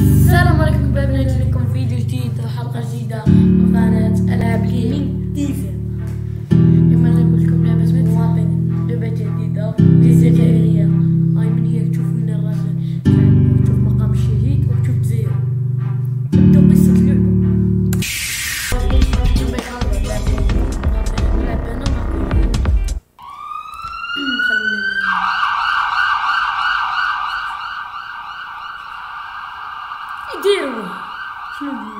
السلام عليكم بنات لكم فيديو جديد وحلقه جديدة؟ Fluid.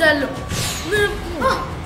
चलो। हाँ।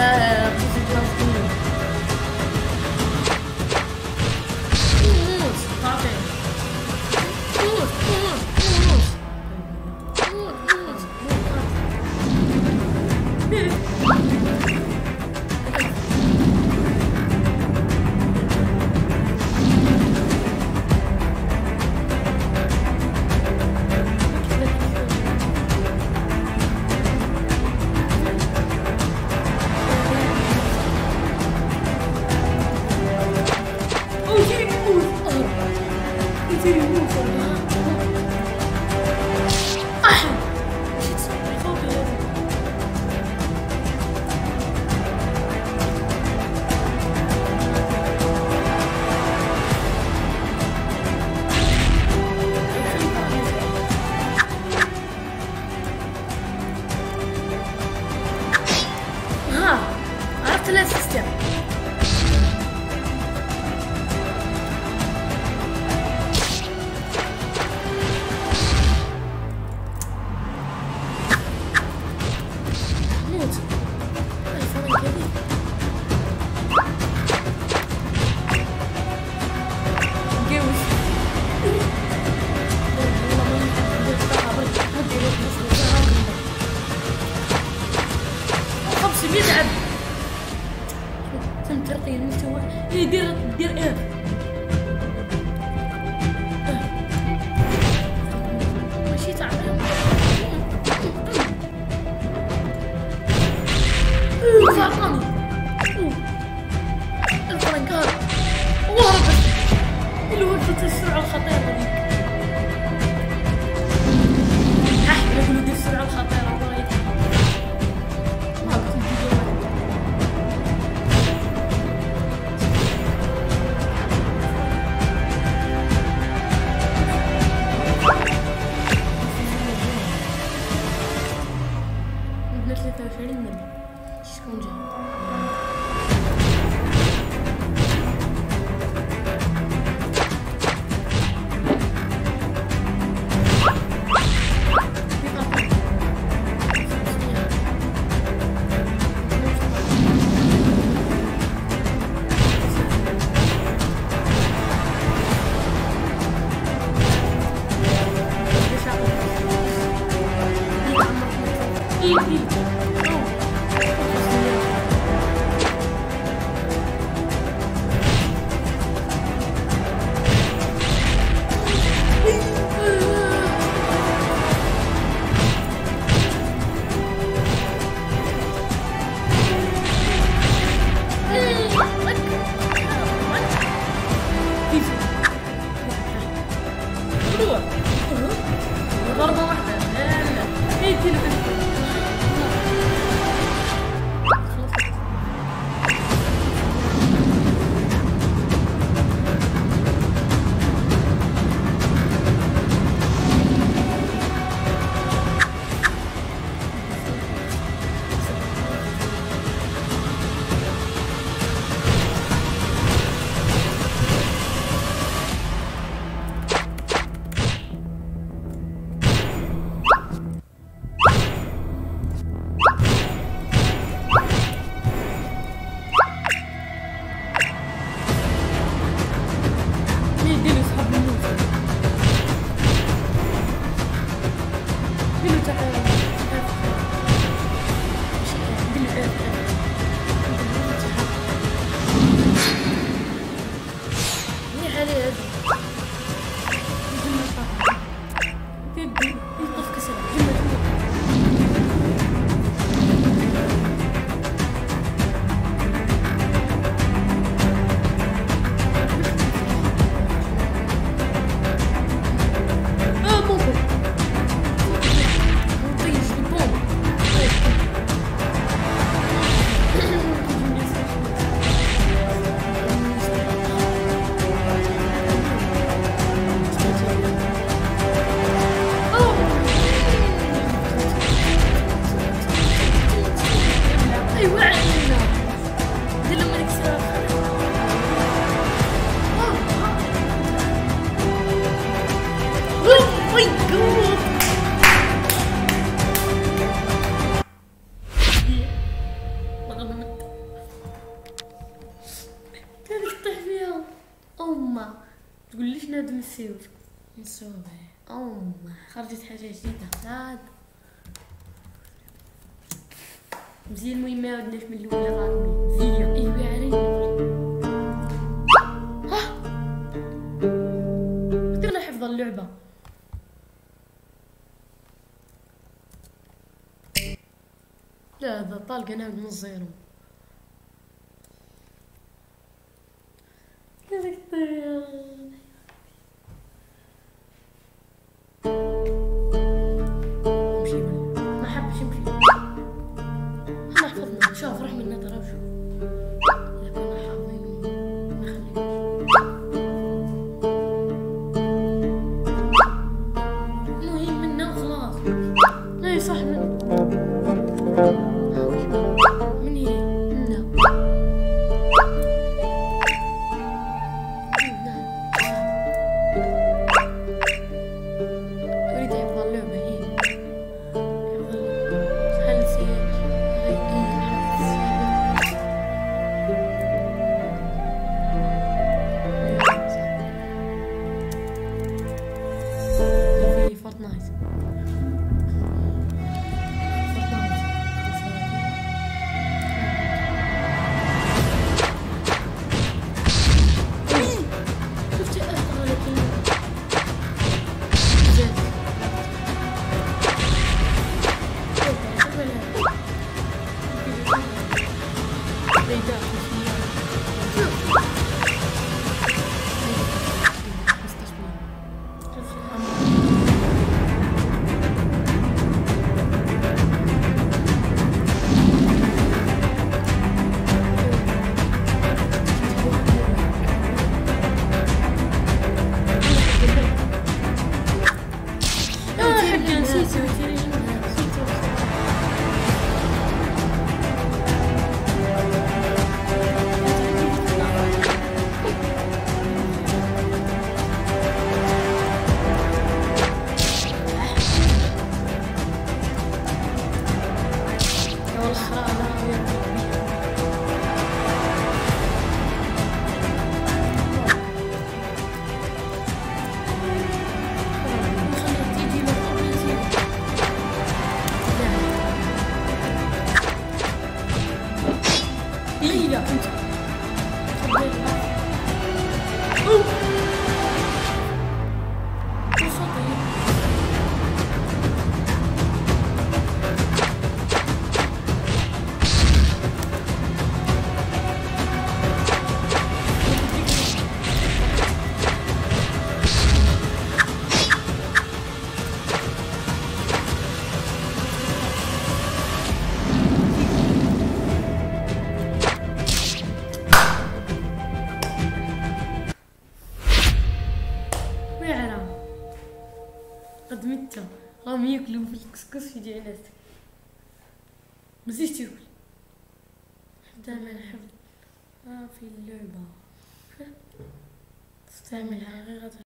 yeah. 一。نسوي أمه خرجت حاجة جديدة عاد مزيان المهم ما عدناش من الأولى غادي عرين ها قدرنا حفظ اللعبة لا هذا طالق أنا من الزيرو امشي. ما حبش يمشي. إحنا حفظنا شوف روح منا ترى وشوف المهم منا وخلاص اي صح من ياكلوا في الكسكس في جنازتك ما زيش تاكل دائما نحب ما في اللعبة تستعمل حقيقة